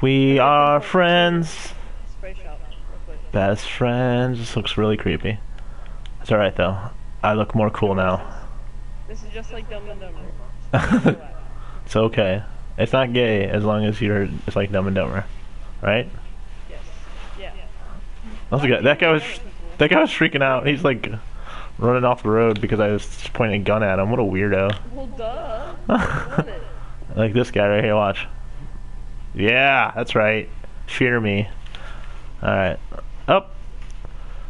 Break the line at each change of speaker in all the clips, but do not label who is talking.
We are friends.
Spray shop. real quick.
Best friends. This looks really creepy. It's alright though. I look more cool now.
This is just like Dumb and Dumber.
it's okay. It's not gay as long as you're it's like dumb and dumber. Right?
yes. Yeah.
That's that guy was that guy was freaking out. He's like running off the road because I was pointing a gun at him. What a weirdo.
Well, duh.
Like this guy right here, watch. Yeah, that's right. Fear me. Alright. Up. Oh.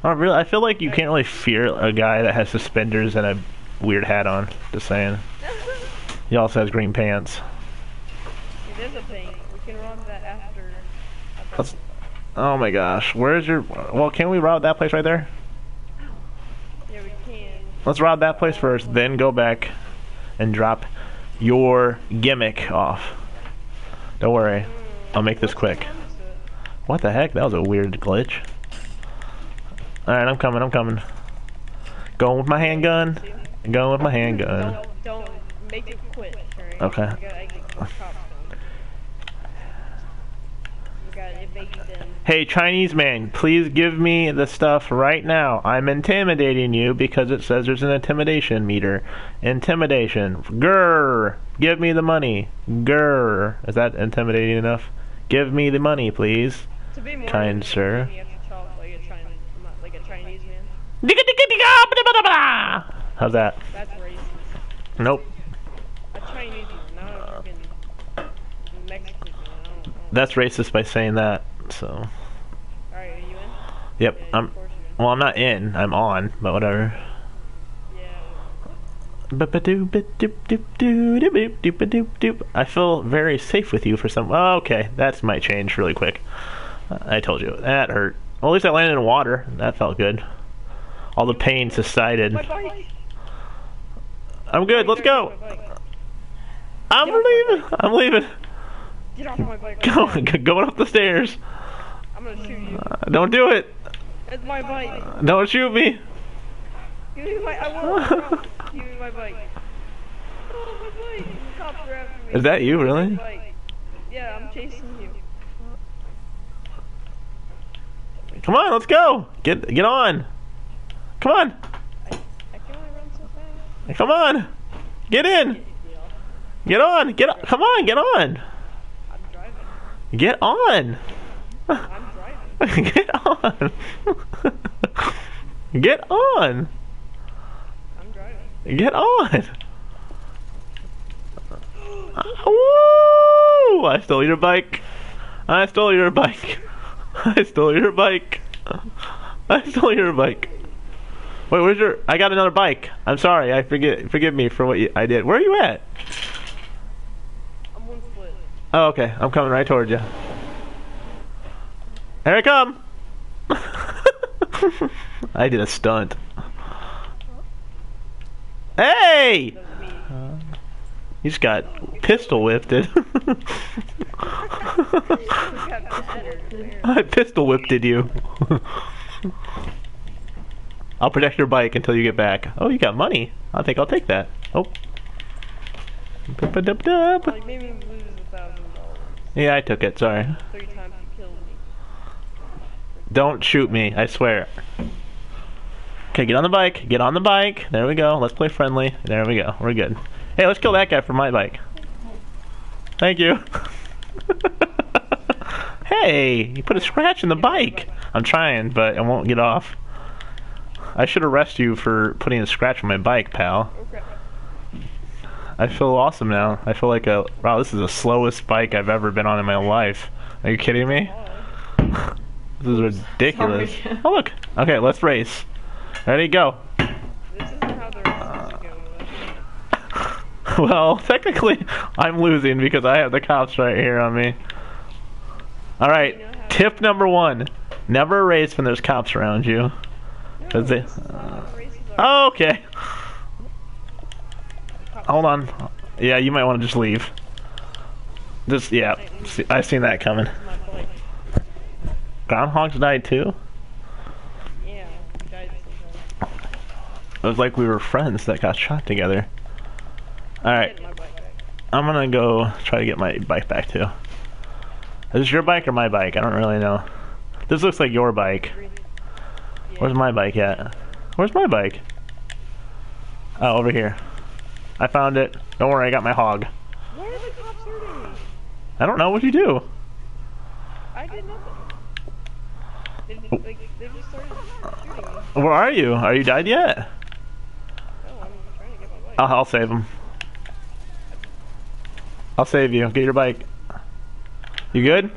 I oh, don't really I feel like you can't really fear a guy that has suspenders and a weird hat on. Just saying. He also has green pants.
It is a paint. We can rob that after.
Let's- Oh my gosh. Where's your well can we rob that place right there?
Yeah, we can.
Let's rob that place first, then go back and drop your gimmick off. Don't worry. I'll make this quick. What the heck? That was a weird glitch. Alright, I'm coming, I'm coming. Going with my handgun. Going with my handgun.
Don't, don't make it quit. Alright?
Okay.
You gotta get cops done. You gotta evade them.
Hey, Chinese man, please give me the stuff right now. I'm intimidating you because it says there's an intimidation meter. Intimidation. Grr. Give me the money. Grr. Is that intimidating enough? Give me the money, please.
To be more
Kind sir.
Talk like like.
How's that?
That's racist.
Nope.
A Chinese man, not a freaking Mexican man. I don't know.
That's racist by saying that. So,
Alright, are you in?
yep.
Yeah,
I'm.
of course you're in.
Well, I'm not in. I'm on, but whatever. I feel very safe with you for some. Oh, okay, that might change really quick. I told you that hurt. Well, at least I landed in water. That felt good. All the pain subsided. I'm good. Let's go. I'm
Get off my
leaving. I'm leaving.
Get off my bike.
Go, going up the stairs.
I'm gonna shoot you.
Uh, don't do it.
It's my bike.
Don't shoot me.
Give me my. I won't. Give me my bike. Oh, my bike. Cops are after me.
Is that you, really?
Yeah, I'm chasing you.
Come on, let's go. Get get on. Come on.
I can only run so fast.
Come on. Get in. Get on. Get on. Come on, get on.
I'm driving.
Get on.
I'm driving.
Get on. Get on. Get on. Woo! I stole your bike. I stole your bike. I stole your bike. I stole your bike. Wait, where's your? I got another bike. I'm sorry. I forget. Forgive me for what you, I did. Where are you at?
I'm one foot.
Oh, okay. I'm coming right towards you. Here I come. I did a stunt. Hey!
That's me.
You just got pistol whipped it. I pistol whipped you. I'll protect your bike until you get back. Oh, you got money. I think I'll take that. Oh. Ba-ba-dub-dub.
Like, made me lose a thousand dollars.
Yeah, I took it. Sorry.
Three times you killed me.
Don't shoot me. I swear. Okay, get on the bike. Get on the bike. There we go. Let's play friendly. There we go. We're good. Hey, let's kill that guy for my bike. Thank you. hey, you put a scratch in the bike. I'm trying, but I won't get off. I should arrest you for putting a scratch on my bike, pal. I feel awesome now. I feel like a wow. This is the slowest bike I've ever been on in my life. Are you kidding me? This is ridiculous. Oh look. Okay, let's race. Ready, go.
This isn't how the race is going.
Well, technically, I'm losing because I have the cops right here on me. All right. Tip number one: never race when there's cops around you.
No,
Does it-
this is not how the races are.
Oh, okay. Hold on. Yeah, you might want to just leave. Just yeah. See, I seen that coming.
This is my bike.
Groundhogs died too.
Yeah, he died sometimes.
It was like we were friends that got shot together. All right.
Get my bike back.
I'm gonna go try to get my bike back too. Is this your bike or my bike? I don't really know. This looks like your bike. Where's my bike at? Where's my bike? Oh, over here. I found it. Don't worry, I got my hog.
Why are the cops hurting me?
I don't know What'd you do.
I did nothing. They, like, they just started shooting.
Where are you? Are you died yet?
No, I'm trying to get my bike.
I'll, I'll save him. I'll save you. Get your bike. You good?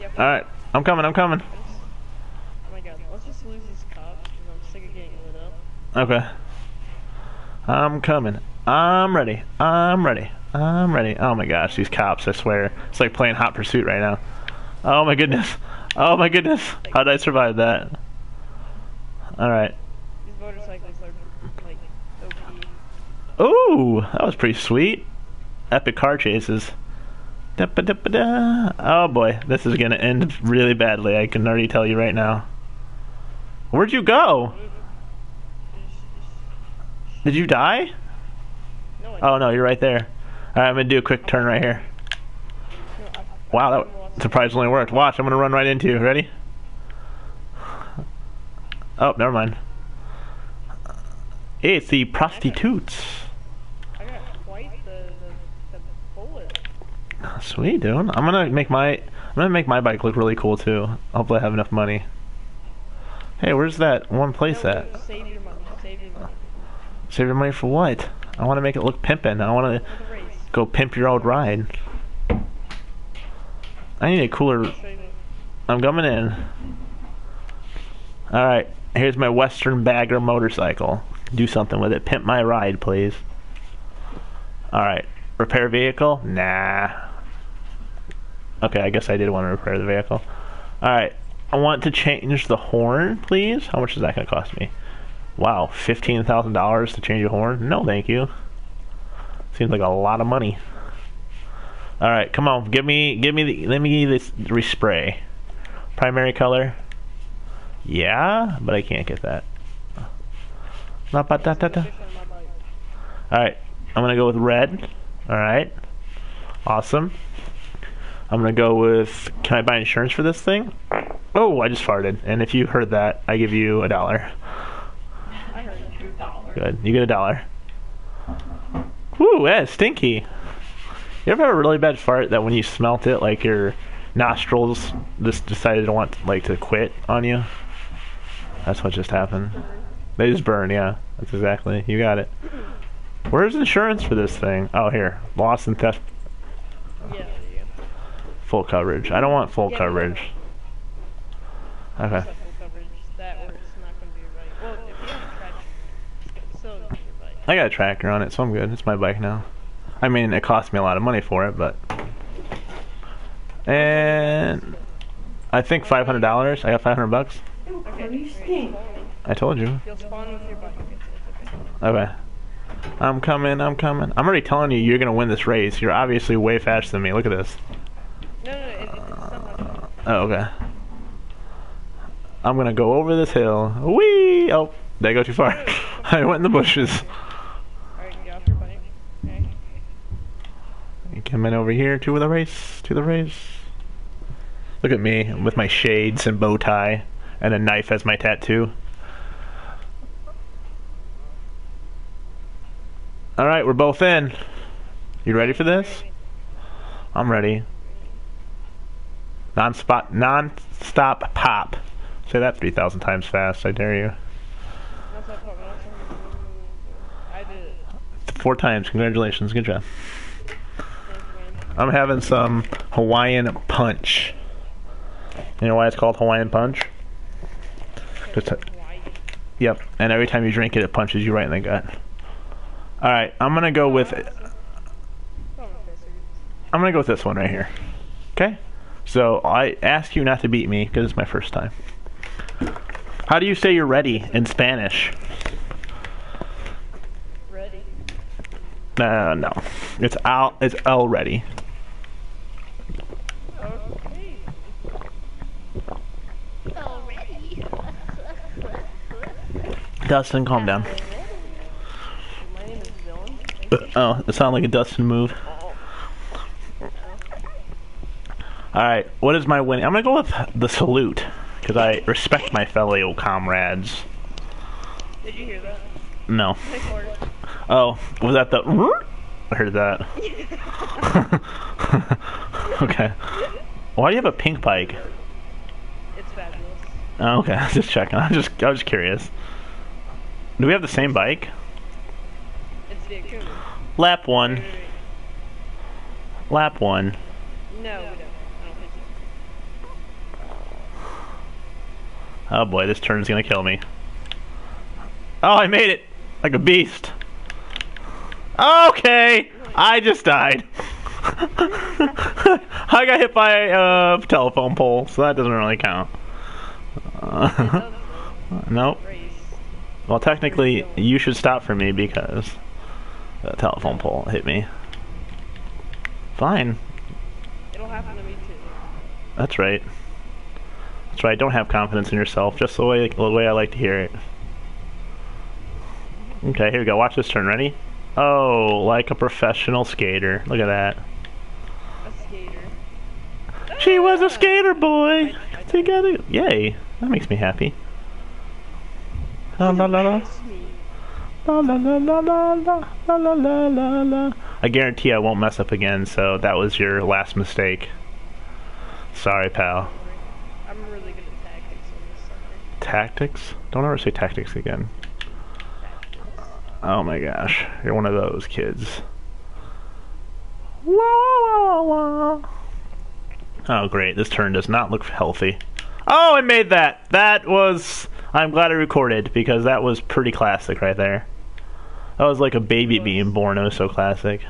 Yep.
Alright. I'm coming, I'm coming.
Oh my god, let's just lose these cops because I'm sick of getting lit up.
Okay. I'm coming. I'm ready. I'm ready. I'm ready. Oh my gosh, these cops, I swear. It's like playing Hot Pursuit right now. Oh my goodness. Oh my goodness. How did I survive that? Alright.
These motorcycles are like OP.
Ooh, that was pretty sweet. Epic car chases. Da-ba-da-ba-da. Oh boy, this is gonna end really badly. I can already tell you right now. Where'd you go? Did you die? Oh no, you're right there. Alright, I'm gonna do a quick turn right here. Wow, that surprisingly worked. Watch, I'm gonna run right into you. Ready? Oh, never mind. It's the prostitutes.
I got quite the, the, the bullet.
Sweet, dude. I'm gonna make my I'm gonna make my bike look really cool too. Hopefully, I have enough money. Hey, where's that one place
No,
at?
Save your money. Save your money.
Save your money for what? I want to make it look pimpin'. I want to
For the race.
go pimp your old ride. I need a cooler. I'm coming in. All right, here's my Western Bagger motorcycle. Do something with it. Pimp my ride, please. All right, repair vehicle? Nah. Okay, I guess I did want to repair the vehicle. All right, I want to change the horn, please. How much is that going to cost me? Wow, fifteen thousand dollars to change a horn? No, thank you. Seems like a lot of money. All right, come on, give me, give me the, let me this respray. Primary color. Yeah, but I can't get that. Not
on my bike.
All right, I'm gonna go with red. All right, awesome. I'm gonna go with. Can I buy insurance for this thing? Oh, I just farted. And if you heard that, I give you a dollar.
I heard it.
Good. You get a dollar. Woo, yeah, stinky. You ever have a really bad fart that when you smelt it, like your nostrils just decided to want like to quit on you? That's what just happened. They just burn, yeah. That's exactly. You got it. Where's insurance for this thing? Oh, here. Loss and theft
Yeah.
Full coverage. I don't want full
Yeah,
coverage. Okay.
Coverage. That or it's not going to be right. Well, if you have a track, it's still going to be your bike.
I got a tracker on it, so I'm good. It's my bike now. I mean, it cost me a lot of money for it, but. And I think five hundred dollars. I got five hundred bucks.
Okay, you stink.
I told you.
You'll spawn with your bike. It's, it's okay.
Okay. I'm coming. I'm coming. I'm already telling you, you're gonna win this race. You're obviously way faster than me. Look at this.
No, no. It, it's not like that.
Oh, okay. I'm gonna go over this hill. Whee! Oh, did I go too far? I went in the bushes.
Alright, get off your bike. Okay.
Coming over here to the race, to the race. Look at me with my shades and bow tie and a knife as my tattoo. All right, we're both in. You ready for this? I'm ready. Non-spot, non-stop pop. Say that 3,000 times fast. I dare you. Four times. Congratulations. Good job. I'm having some Hawaiian punch. You know why it's called Hawaiian punch? Just a- Yep. And every time you drink it, it punches you right in the gut. All right, I'm gonna go with. I'm gonna go with this one right here. Okay. So I ask you not to beat me because it's my first time. How do you say you're ready in Spanish?
Ready.
Uh, no, it's al. It's el ready.
Okay.
Already.
Dustin, calm down.
My name is Dylan.
Oh, it sounded like a Dustin move. All right, what is my winning? I'm gonna go with the salute because I respect my fellow comrades.
Did you hear that?
No. Oh, was that the? I heard that. okay. Why do you have a pink bike?
It's fabulous.
Oh, okay, just checking. I'm just, I was just curious. Do we have the same bike?
It's Akuma.
Lap
Wait,
one.
wait,
Lap one.
wait. No, we don't. I don't think so.
Oh boy, this turn's gonna kill me. Oh, I made it! Like a beast. Okay! I just died. I got hit by a telephone pole, so that doesn't really count. Uh, nope. Well, technically, you should stop for me because the telephone pole hit me. Fine.
It'll happen to me too.
That's right. That's right. Don't have confidence in yourself. Just the way the way I like to hear it. Okay, here we go. Watch this turn. Ready? Oh, like a professional skater. Look at that.
A skater.
She was a skater boy. Together. Yay. That makes me happy. La la la la.
Kiss me.
La la la la la la la la la la la. I guarantee I won't mess up again, so that was your last mistake. Sorry, pal.
I'm really good at tactics on this sucker.
Tactics? Don't ever say tactics again. Oh my gosh, you're one of those kids. Wah, wah, wah. Oh great, this turn does not look healthy. Oh, I made that! That was... I'm glad I recorded, because that was pretty classic right there. That was like a baby being born, it was so classic.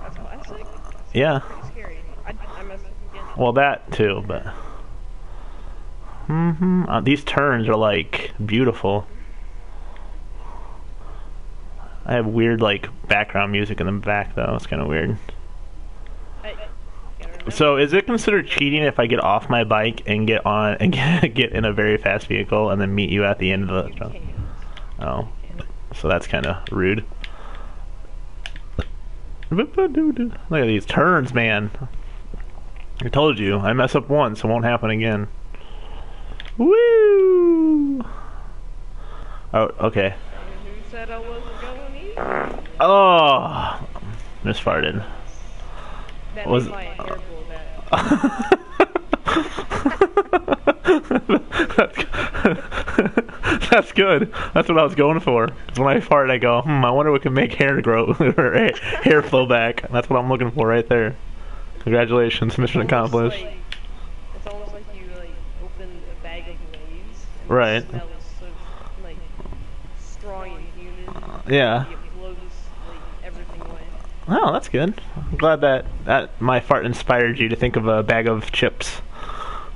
That's classic.
Yeah,
Pretty scary. I, I messed up again.
well that too, but... hmm Uh, these turns are like beautiful. I have weird like background music in the back though. It's kind of weird.
I, gotta remember.
So is it considered cheating if I get off my bike and get on and get, get in a very fast vehicle and then meet you at the end of the? Oh, so that's kind of rude. Look at these turns, man. I told you, I mess up once, it won't happen again. Woo! Oh, okay.
Who said I wasn't going either?
Oh, just farted.
That
Was-
my hair blow back.
that's, that's good. That's what I was going for. when I fart, I go, hmm, I wonder what can make hair grow or hair flow back. That's what I'm looking for right there. Congratulations, mission accomplished.
like- it's almost like you like opened a bag of Lay's. and
Right.
So like strong and humid.
Yeah.
It blows like everything away.
Oh, that's good. I'm glad that, that my fart inspired you to think of a bag of chips.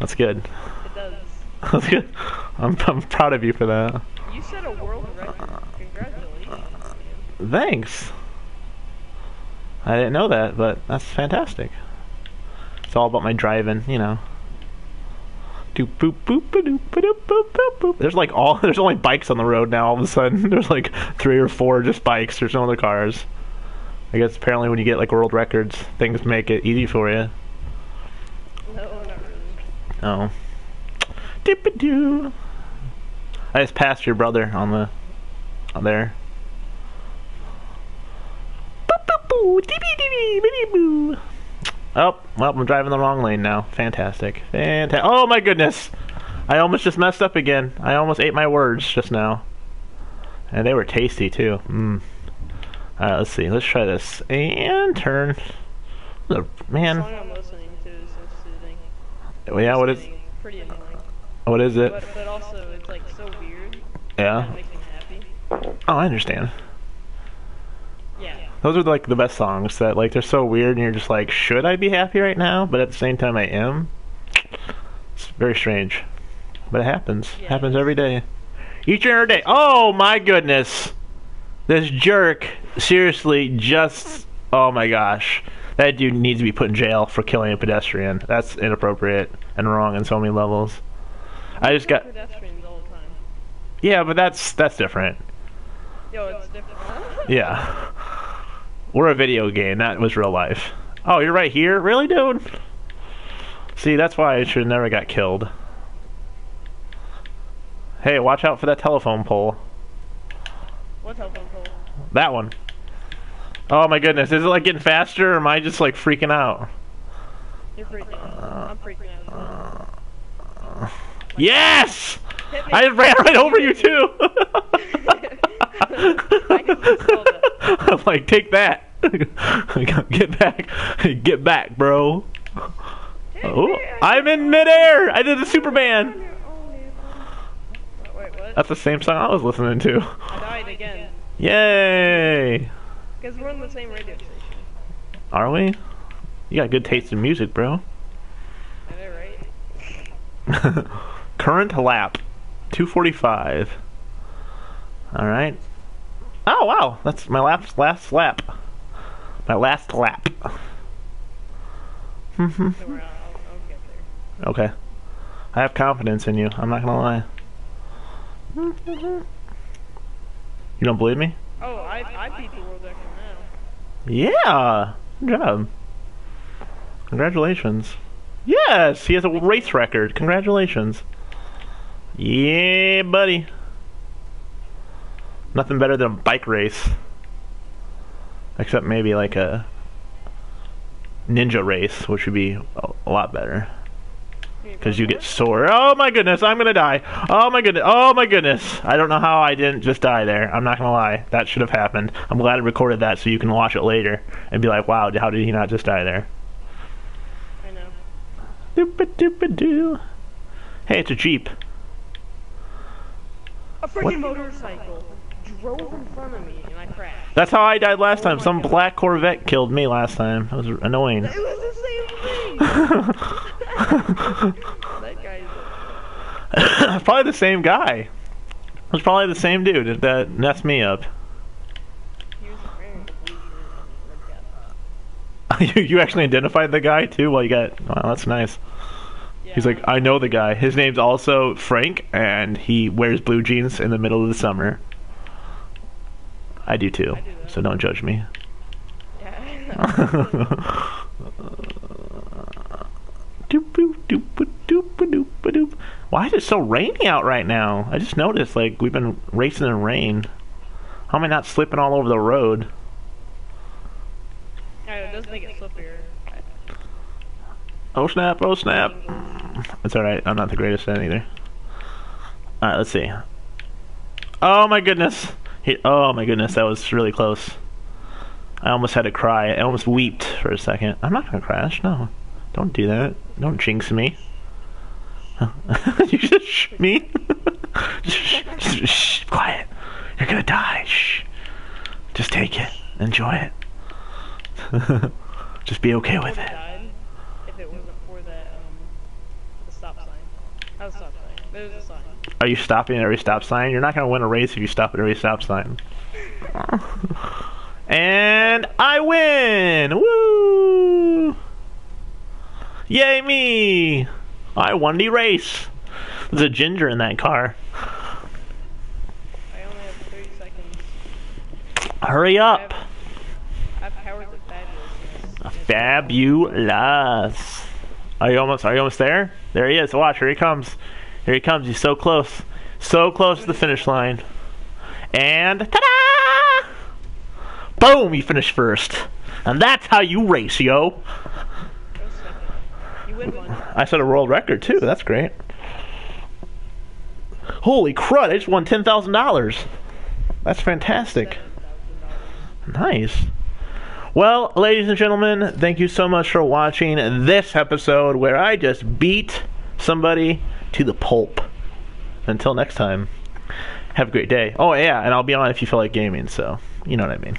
That's good.
It does.
That's good. I'm, I'm proud of you for that.
You set a world record. Congratulations. man.
Thanks. I didn't know that, but that's fantastic. It's all about my driving, you know. Boop boop boop. There's like all there's only bikes on the road now. All of a sudden, there's like three or four just bikes. There's no other cars. I guess apparently when you get like world records, things make it easy for you.
No, not really.
Oh. Dip doo. I just passed your brother on the on there. Boop, boop, boo. Dee-dee, biddy, boo. Oh, well, I'm driving the wrong lane now. Fantastic. Fantastic. Oh my goodness. I almost just messed up again. I almost ate my words just now. And they were tasty too. Mm. Alright, let's see. Let's try this. And turn. The- Man.
song I'm listening to so.
Well, yeah, what is.
Pretty annoying.
What is it?
But, but also, it's like so weird.
Yeah.
It makes me happy.
Oh, I understand. Those are like the best songs that like they're so weird and you're just like, should I be happy right now? But at the same time I am. It's very strange. But it happens.
Yeah.
happens every day. Each and every day. Oh my goodness. This jerk seriously just oh my gosh. That dude needs to be put in jail for killing a pedestrian. That's inappropriate and wrong on so many levels. I just got
pedestrians all the time.
Yeah, but that's that's different.
Yo, it's different.
Yeah. We're a video game. That was real life. Oh, you're right here? Really, dude? See, that's why I should have never got killed. Hey, watch out for that telephone pole.
What telephone pole?
That one. Oh my goodness, is it like getting faster or am I just like freaking out?
You're freaking out. I'm freaking out. well.
Yes! I ran right over you too!
I can control that.
I'm like, take that. Get back. Get back, bro. Oh, I'm in midair! I did the Superman! That's the same song I was listening to.
I died again.
Yay!
Because we're on the same radio station.
Are we? You got good taste in music, bro.
I right?
Current lap, 245. All right. Oh wow, that's my last last lap. My last lap.
Mm-hmm. I'll, I'll
okay. I have confidence in you. I'm not gonna lie. Mm-hmm. You don't believe me?
Oh, I, I beat the world record now.
Yeah. Good job. Congratulations. Yes, he has a race record. Congratulations. Yeah, buddy. Nothing better than a bike race. Except maybe like a ninja race, which would be a, a lot better. Because you get sore. Oh my goodness, I'm gonna die. Oh my goodness. Oh my goodness. I don't know how I didn't just die there. I'm not gonna lie. That should have happened. I'm glad I recorded that so you can watch it later and be like, wow, how did he not just die there?
I know.
Doop-a-doop-a-doo. Hey, it's a Jeep.
A freaking motorcycle drove in front of me and I crashed.
That's how I died last oh
time.
Some
God.
black Corvette killed me last time. That was annoying.
It was the same thing! that guy's
probably the same guy. It was probably the same dude that messed me up.
he was wearing a blue shirt and a red cap.
you, you actually identified the guy too? Well, you got. Wow, that's nice.
Yeah.
He's like, I know the guy. His name's also Frank, and he wears blue jeans in the middle of the summer. I do too,
I do
so don't judge me.
yeah.
Why is it so rainy out right now? I just noticed, like, we've been racing in rain. How am I not slipping all over the road?
It does make it slippier.
Oh snap, oh snap. It's alright, I'm not the greatest at it either. Alright, let's see. Oh my goodness. He, oh my goodness, that was really close. I almost had to cry. I almost weeped for a second. I'm not gonna crash, no. Don't do that. Don't jinx me. you just shh me? shh, shh, shh, quiet. You're gonna die. Shh. Just take it. Enjoy it. just be okay with it.
died if it wasn't for that, um, the stop sign. Not a stop sign. There's a sign.
Are you stopping at every stop sign? You're not going to win a race if you stop at every stop sign. and I win! Woo! Yay me! I won the race. There's a ginger in that car.
I only have 30 seconds.
Hurry up!
I have powers of fabulousness.
Fabulous. Are you almost? Are you almost there? There he is. Watch. Here he comes. Here he comes. He's so close. So close to the finish line. And ta-da! Boom! You finished first. And that's how you race, yo. I set a world record too. That's great. Holy crud! I just won ten thousand dollars. That's fantastic. Nice. Well, ladies and gentlemen, thank you so much for watching this episode where I just beat somebody to the pulp. Until next time, have a great day. Oh, yeah, and I'll be on if you feel like gaming, so you know what I mean.